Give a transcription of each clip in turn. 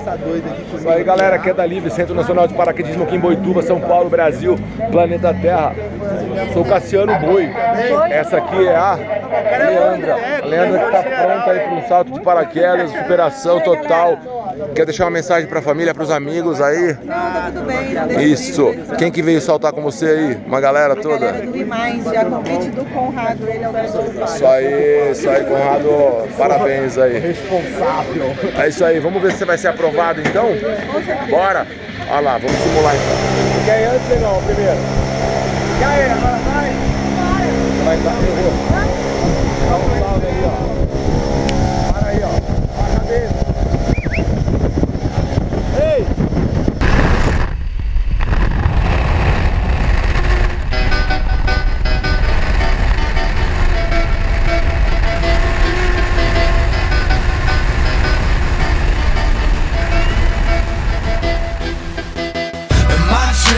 essa doida aqui comigo. Isso aí, galera, queda livre, Centro Nacional de Paraquedismo aqui em Boituva, São Paulo, Brasil, planeta Terra. Sou Cassiano Boi. Essa aqui é a Leandra. A Leandra que tá pronta aí para um salto de paraquedas, superação total. Quer deixar uma mensagem pra família, pros amigos aí? Não, tá tudo bem. não deixa Isso. Quem que veio saltar com você aí? Uma galera toda? Galera do Imais, a convite do Conrado, ele é o Isso aí, isso aí, Conrado. Parabéns aí. Responsável. É isso aí, vamos ver se você vai ser aprovado então? Bora! Olha lá, vamos simular então. Quem antes, legal, primeiro? E aí, agora vai? Você vai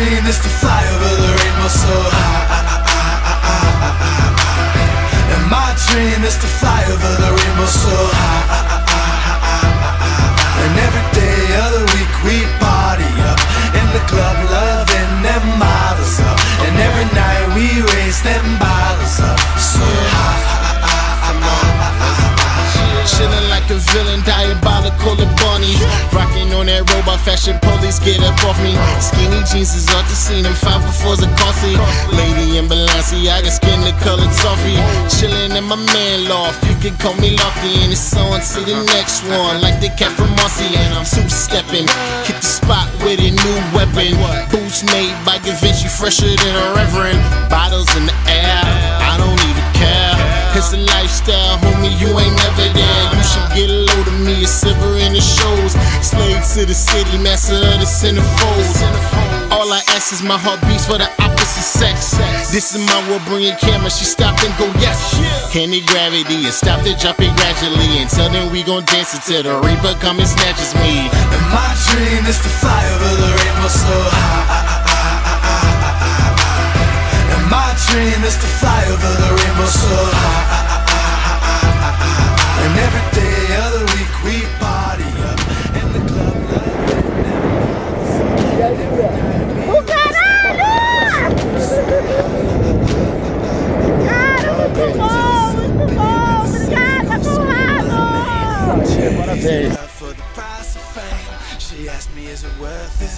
dream is to fly over the rainbow so high. And my dream is to fly over the rainbow so high. And every day of the week we party up in the club, loving them models up. And every night we raise them bottles up so high. Chillin' like a villain, diabolical Rocking on that robot fashion, police get up off me. Skinny jeans is off the scene, and 504s are costly. Lady in Balenciaga, skin the color toffee. Chillin' in my man loft, you can call me Lofty. And it's on to the next one, like the cat from Mossy. And I'm two stepping, hit the spot with a new weapon. Boots made by Da Vinci, fresher than a reverend. Bottles in the air, I don't even care. It's a lifestyle, homie, you ain't never there. You should To the city, master of the centerfolds. All I ask is my heart beats for the opposite sex. This is my world, bring your camera, she stop and go, yes. Candy gravity, and stop to drop it gradually. Until then, we gon' dance until the reaper come and snatches me. And my dream is to fly over the rainbow so high. And my dream is to fly over the rainbow so high. And every day she asked me, is it worth it?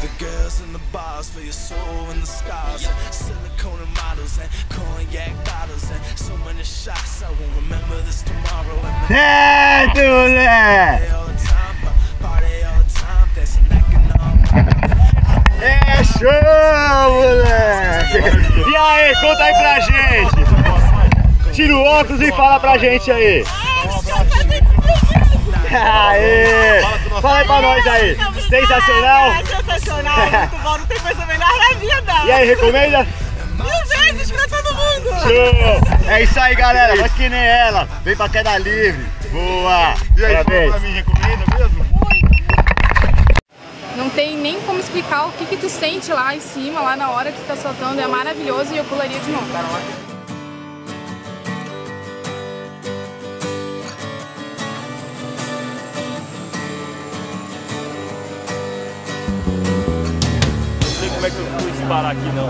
The girls in the bars for your soul and the scars, and silicone models and cognac bottles and so many shots. I won't remember this tomorrow. And like an all. É show, moleque! E aí, conta aí pra gente! Tira o óculos e fala pra gente aí! Aê! Fala aí pra nós aí! Sensacional! É sensacional, muito bom, não tem coisa melhor na vida. E aí, recomenda? Mil vezes pra todo mundo. Show! É isso aí, galera! Faz que nem ela! Vem pra queda livre! Boa! E aí, Parabéns! pra mim, recomenda mesmo? Não tem nem como explicar o que, que tu sente lá em cima, lá na hora que tu tá soltando. É maravilhoso e eu pularia de novo. Como é que eu fui disparar aqui não.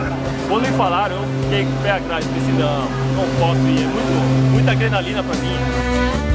Quando me falaram, eu fiquei com o pé atrás, pensei, não, não posso ir, é muito, muita adrenalina pra mim.